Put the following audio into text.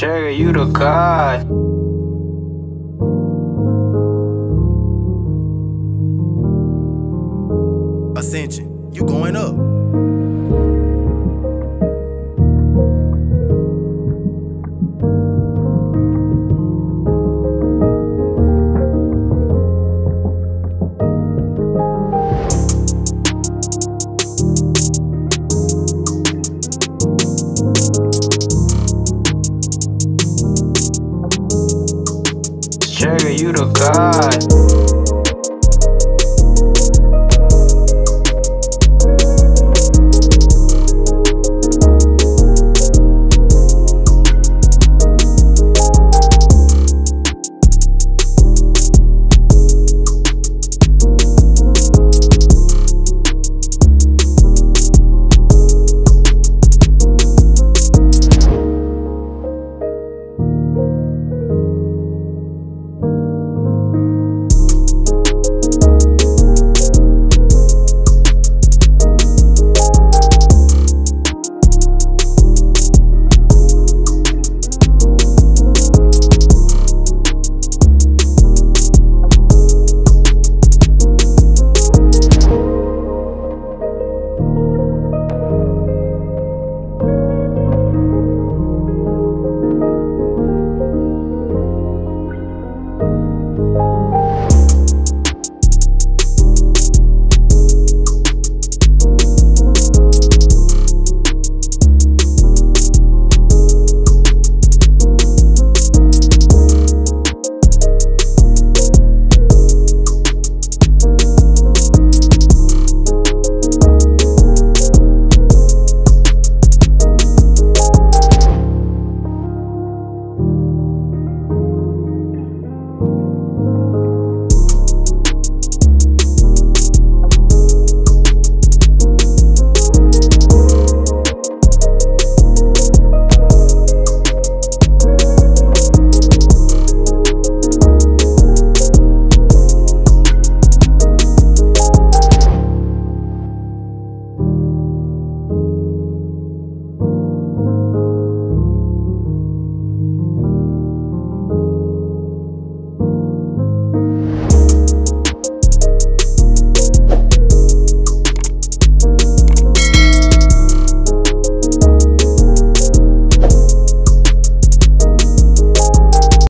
Cherry, you the god. Ascension, you going up. Cherry, you the god.